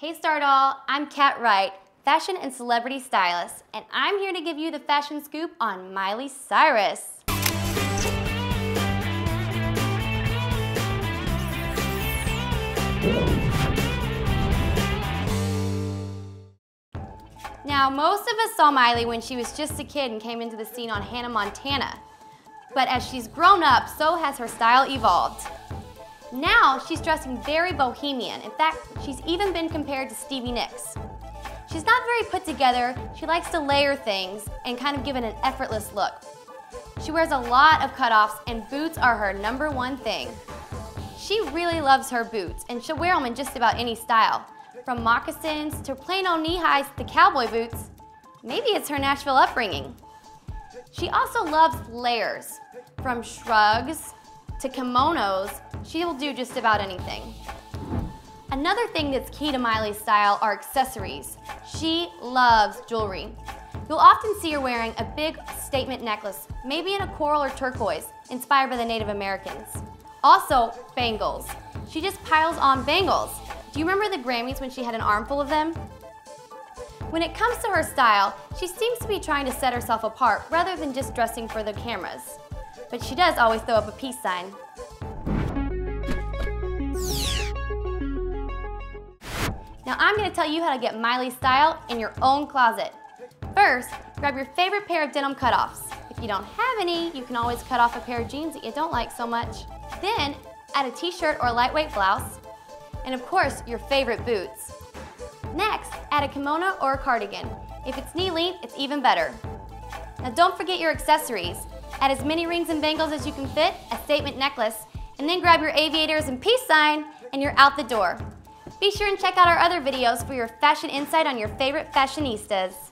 Hey Stardoll, I'm Cat Wright, fashion and celebrity stylist, and I'm here to give you the fashion scoop on Miley Cyrus. Now, most of us saw Miley when she was just a kid and came into the scene on Hannah Montana. But as she's grown up, so has her style evolved. Now, she's dressing very bohemian. In fact, she's even been compared to Stevie Nicks. She's not very put together, she likes to layer things and kind of give it an effortless look. She wears a lot of cutoffs and boots are her number one thing. She really loves her boots and she'll wear them in just about any style. From moccasins to plain old knee highs to cowboy boots. Maybe it's her Nashville upbringing. She also loves layers. From shrugs to kimonos, she'll do just about anything. Another thing that's key to Miley's style are accessories. She loves jewelry. You'll often see her wearing a big statement necklace, maybe in a coral or turquoise, inspired by the Native Americans. Also, bangles. She just piles on bangles. Do you remember the Grammys when she had an armful of them? When it comes to her style, she seems to be trying to set herself apart rather than just dressing for the cameras. But she does always throw up a peace sign. Now I'm going to tell you how to get Miley style in your own closet. First, grab your favorite pair of denim cutoffs. If you don't have any, you can always cut off a pair of jeans that you don't like so much. Then, add a t-shirt or lightweight blouse, and of course, your favorite boots. Next, add a kimono or a cardigan. If it's knee length, it's even better. Now don't forget your accessories. Add as many rings and bangles as you can fit, a statement necklace, and then grab your aviators and peace sign, and you're out the door. Be sure and check out our other videos for your fashion insight on your favorite fashionistas.